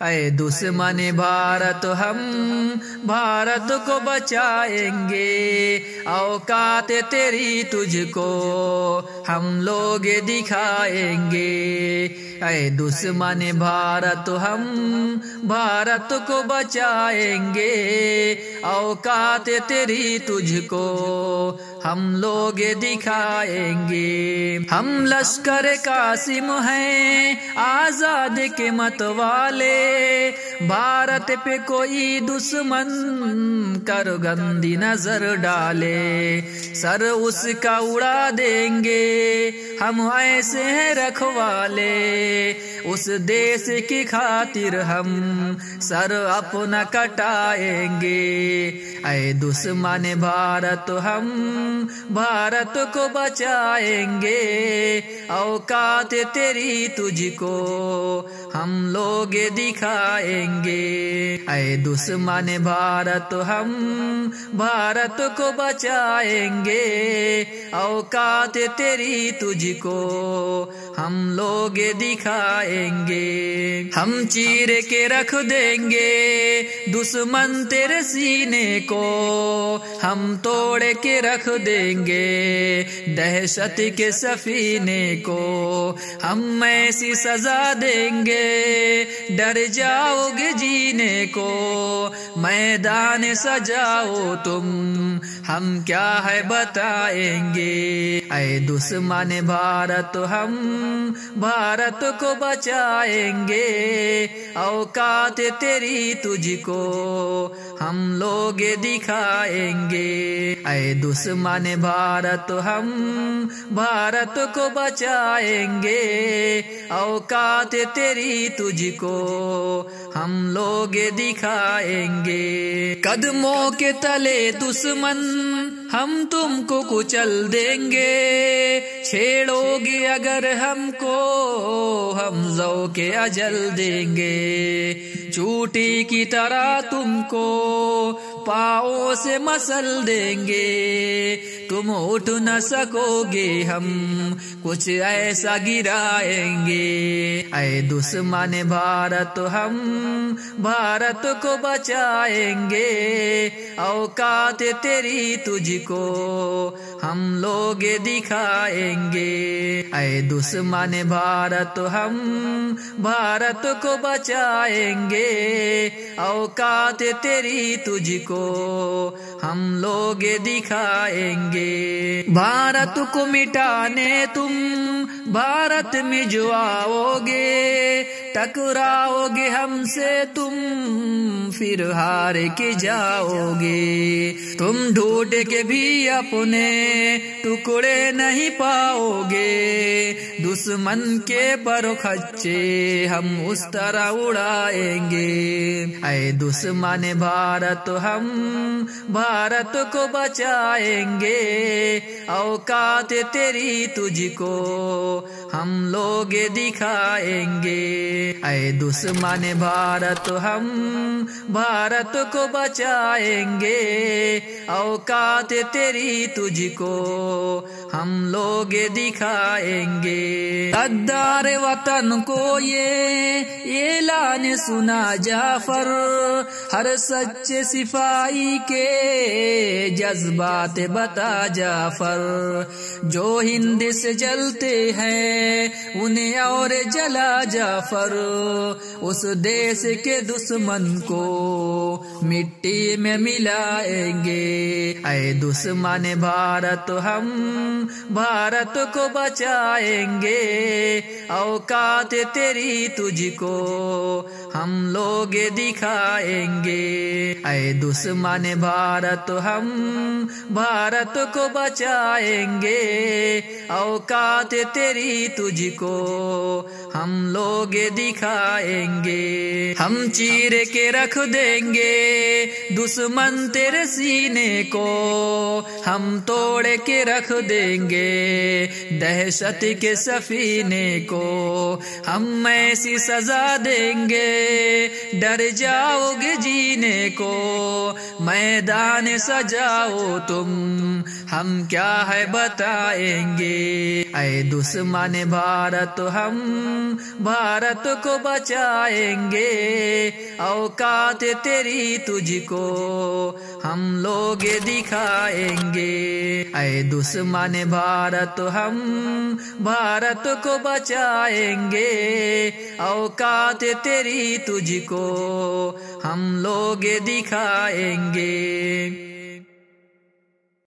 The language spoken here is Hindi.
अय दुश्मन भारत हम भारत को बचाएँगे। औकात तेरी तुझको हम लोग दिखाएँगे। अय दुश्मन भारत हम भारत को बचाएँगे। औकात तेरी तुझको हम लोग दिखाएँगे। हम लश्कर कासिम हैं आज़ाद के मत वाले भारत पे कोई दुश्मन कर गंदी नज़र डाले। सर उसका उड़ा देंगे, हम ऐसे हैं रखवाले। उस देश की खातिर हम सर अपना कटाएँगे। अय दुश्मन भारत, हम भारत को बचाएँगे। औकात तेरी तुझको हम लोग दिखाएँगे। अय दुश्मन भारत, हम भारत को बचाएँगे। औकात तेरी तुझको, हम लोग दिखाएँगे। हम चीर के रख देंगे, दुश्मन तेरे सीने को। हम तोड़ के रख देंगे, दहशत के सफीने को। हम ऐसी सजा देंगे डर जाओगे जीने को, मैदान सजाओ तुम, हम क्या है बताएँगे। ऐ दुश्मन भारत, हम भारत को बचाएँगे, औकात तेरी तुझको हम लोग दिखाएँगे। ऐ दुश्मन भारत, हम भारत को बचाएँगे। औकात तेरी तुझको हम लोग दिखाएँगे। कदमों के तले दुश्मन हम तुमको कुचल देंगे। छेड़ोगे अगर हमको, हम जो के अजल देंगे। चूटी की तरह तुमको पाओ से मसल देंगे। तुम उठ न सकोगे, हम कुछ ऐसा गिराएँगे। ऐ दुश्मन भारत, हम भारत को बचाएँगे। औकात तेरी तुझको हम लोग दिखाएँगे। ऐ दुश्मन भारत हम भारत को बचाएँगे। औकात तेरी तुझको हम लोग दिखाएँगे। भारत को मिटाने तुम, भारत में जो आओगे, टकराओगे हमसे तुम, फिर हार के जाओगे। तुम ढूंढ के भी अपने टुकड़े नहीं पाओगे। दुश्मन के पर खच्चे हम उस तरह उड़ाएँगे। अय दुश्मन भारत, हम भारत को बचाएँगे। औकात तेरी तुझको हम लोग दिखाएँगे। ऐ दुश्मन भारत, हम भारत को बचाएँगे। औकात तेरी तुझको हम लोग दिखाएँगे। गद्दार वतन को ये ऐलान सुना जाफ़र। हर सच्चे सिपाही के जज्बात बता जाफ़र। जो हिंद से जलते हैं, उन्हें और जला जाफ़र। उस देश के दुश्मन को मिट्टी में मिलाएँगे। अय दुश्मन भारत हम भारत को बचाएँगे। औकात तेरी तुझको। हम लोग दिखाएँगे। अय दुश्मन भारत, हम भारत को बचाएँगे। औकात तेरी तुझको हम लोग दिखाएँगे। हम चीर के रख देंगे दुश्मन तेरे सीने को। हम तोड़ के रख देंगे दहशत के सफीने को। हम ऐसी सजा देंगे डर जाओगे जीने को, मैदान सजाओ तुम। हम क्या है बताएँगे? ऐ दुश्मन भारत, हम भारत को बचाएँगे। औकात तेरी तुझको हम लोग दिखाएँगे। ऐ दुश्मन भारत, हम भारत को बचाएँगे। औकात तेरी तुझको हम लोग दिखाएँगे।